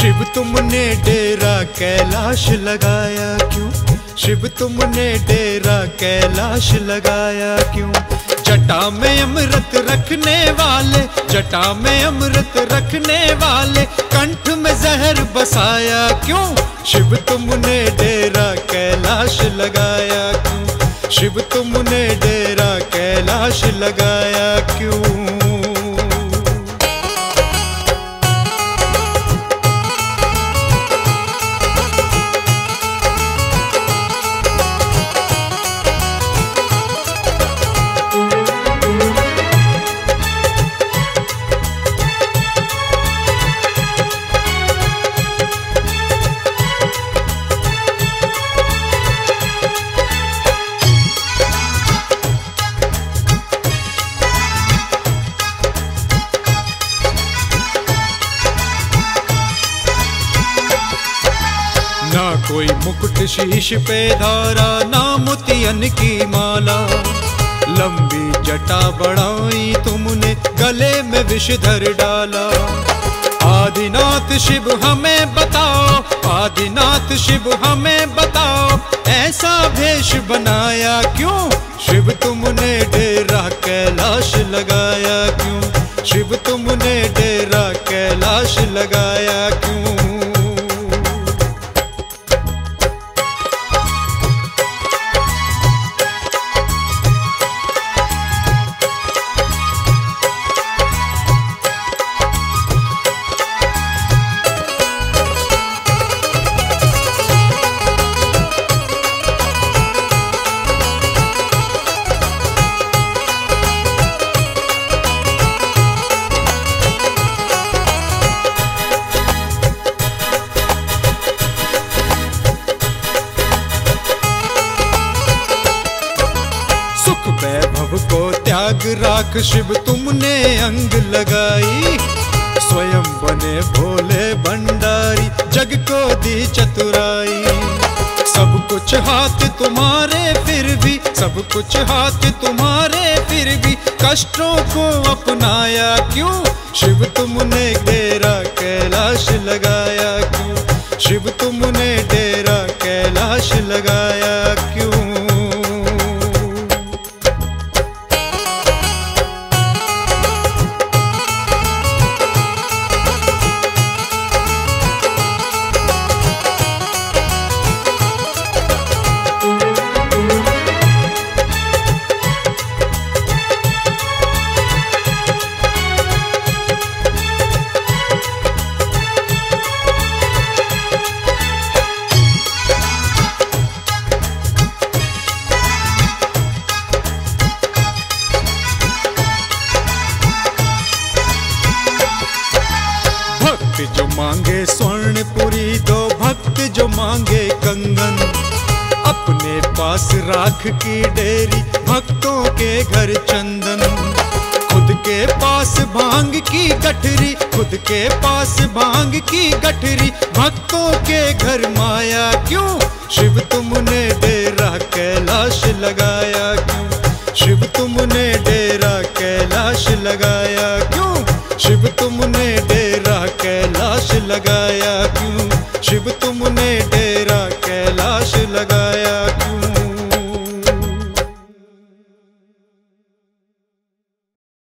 शिव तुमने डेरा कैलाश लगाया क्यों? शिव तुमने डेरा कैलाश लगाया क्यों? जटा में अमृत रखने वाले, जटा में अमृत रखने वाले, कंठ में जहर बसाया क्यों? शिव तुमने डेरा कैलाश लगाया क्यों? शिव तुमने डेरा कैलाश लगाया क्यों? कोई मुकुट शीश पे धारा, ना मोतियन की माला। लंबी जटा बढ़ाई तुमने, गले में विषधर डाला। आदिनाथ शिव हमें बताओ, आदिनाथ शिव हमें बताओ, ऐसा भेष बनाया क्यों? शिव तुमने सुख वैभव को त्याग राख, शिव तुमने अंग लगाई। स्वयं बने भोले भंडारी, जग को दी चतुराई। सब कुछ हाथ तुम्हारे, फिर भी। सब कुछ हाथ तुम्हारे, फिर भी। कष्टों को अपनाया क्यों? शिव तुमने डेरा कैलाश लगाया क्यों? शिव तुमने डेरा कैलाश लगाया। जो मांगे, स्वर्णपुरी दो भक्त जो मांगे कंगन। अपने पास राख की डेरी, भक्तों के घर चंदन। खुद के पास भाँग की गठरी, खुद के पास भाँग की गठरी। भक्तों के घर माया क्यों? शिव तुमने डेरा कैलाश लगाया क्यों? शिव तुमने डेरा कैलाश लगाया शिव तुमने डेरा कैलाश लगाया।